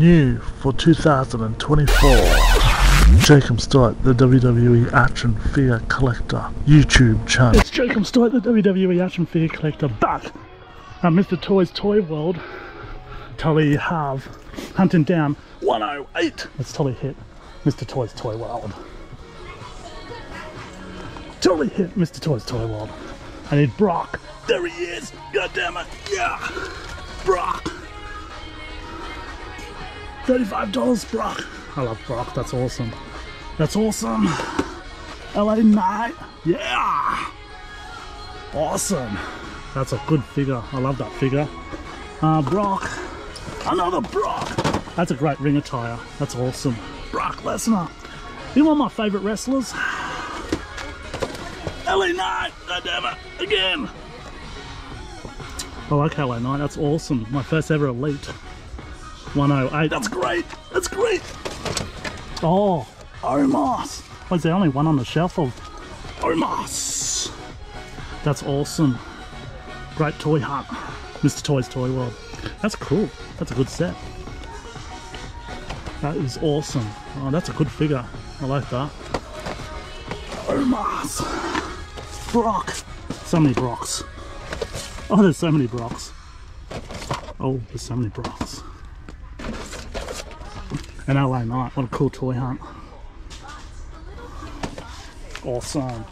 New for 2024. Jakim Stuyt, the WWE Action Figure Collector YouTube channel. It's Jakim Stuyt, the WWE Action Figure Collector, back at Mr. Toys Toy World. Tully have hunting down 108. Let's Tully hit Mr. Toys Toy World. Tully hit Mr. Toys Toy World. I need Brock. There he is. God damn it. Yeah. Brock. $35 Brock. I love Brock. That's awesome. That's awesome. LA Knight. Yeah. Awesome. That's a good figure. I love that figure. Uh, Brock. Another Brock. That's a great ring attire. That's awesome. Brock Lesnar. You one of my favourite wrestlers? LA Knight. God damn it. Again. I like LA Knight. That's awesome. My first ever Elite. 108. That's great. That's great. Oh, Omos. Was there only one on the shelf of Omos? That's awesome. Great toy hunt. Mr. Toys Toy World. That's cool. That's a good set. That is awesome. Oh, that's a good figure. I like that. Omos. Brock. So many Brocks. Oh, there's so many Brocks. Oh, there's so many Brocks. And LA Knight, what a cool toy hunt. Awesome.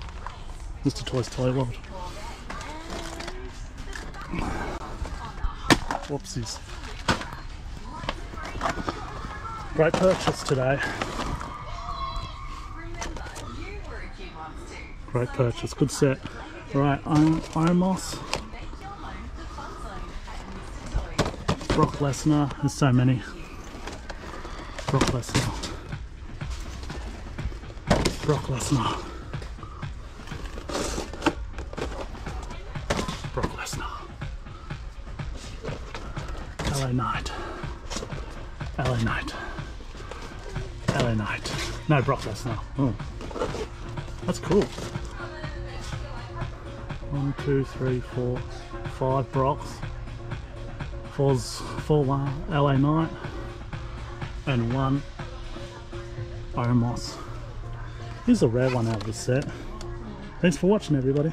Mr. Toys Toy World. Whoopsies. Great purchase today. Great purchase, good set. Right, I'm Omos. Brock Lesnar, there's so many. Brock Lesnar. Brock Lesnar. Brock Lesnar. LA Knight. LA Knight. LA Knight. No, Brock Lesnar. Oh. That's cool. One, two, three, four, five Brocks. Four's four one LA Knight and one Omos. Here's a rare one out of this set. Thanks for watching everybody.